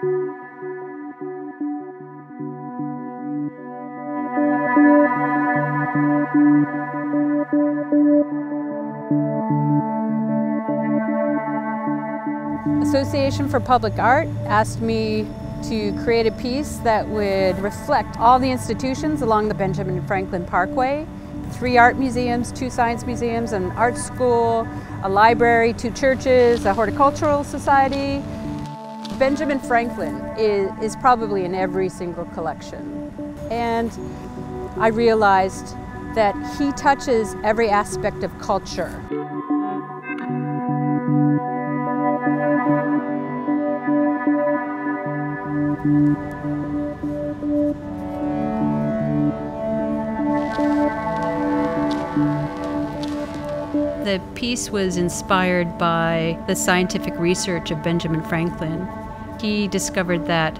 Association for Public Art asked me to create a piece that would reflect all the institutions along the Benjamin Franklin Parkway. Three art museums, two science museums, an art school, a library, two churches, a horticultural society, Benjamin Franklin is, is probably in every single collection. And I realized that he touches every aspect of culture. The piece was inspired by the scientific research of Benjamin Franklin. He discovered that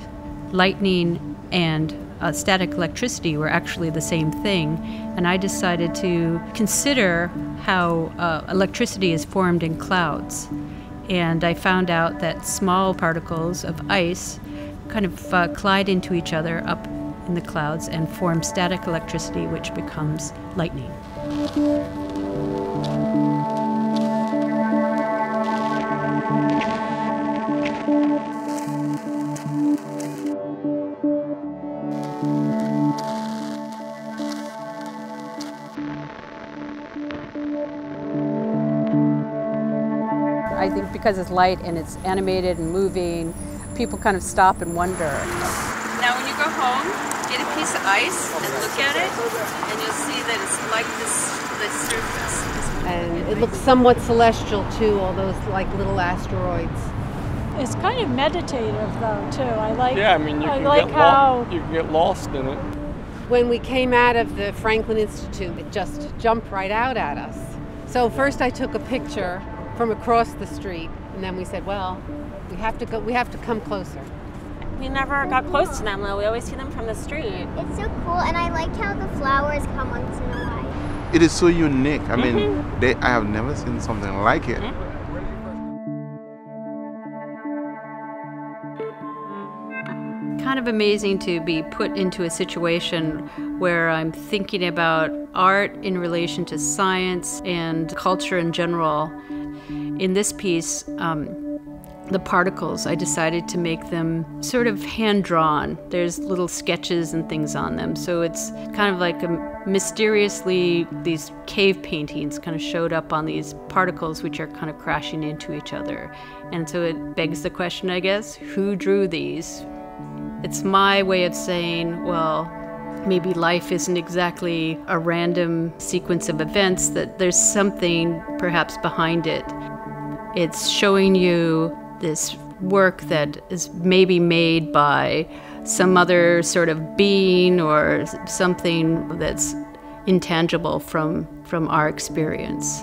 lightning and uh, static electricity were actually the same thing, and I decided to consider how uh, electricity is formed in clouds. And I found out that small particles of ice kind of uh, collide into each other up in the clouds and form static electricity, which becomes lightning. Think because it's light and it's animated and moving, people kind of stop and wonder. Now when you go home, get a piece of ice and look at it, and you'll see that it's like this, this surface. And it looks somewhat celestial too, all those like little asteroids. It's kind of meditative though too. I like. Yeah, I mean you I can like get how lo- you can get lost in it. When we came out of the Franklin Institute, it just jumped right out at us. So first I took a picture from across the street, and then we said, well, we have to go. We have to come closer. We never got close to them though. We always see them from the street. It's so cool, and I like how the flowers come once in a while. It is so unique. I mean, mm-hmm. they, I have never seen something like it. Mm-hmm. kind of amazing to be put into a situation where I'm thinking about art in relation to science and culture in general. In this piece, um, the particles, I decided to make them sort of hand drawn. There's little sketches and things on them. So it's kind of like a mysteriously, these cave paintings kind of showed up on these particles which are kind of crashing into each other. And so it begs the question, I guess, who drew these? It's my way of saying, well, maybe life isn't exactly a random sequence of events, that there's something perhaps behind it. It's showing you this work that is maybe made by some other sort of being or something that's intangible from, from our experience.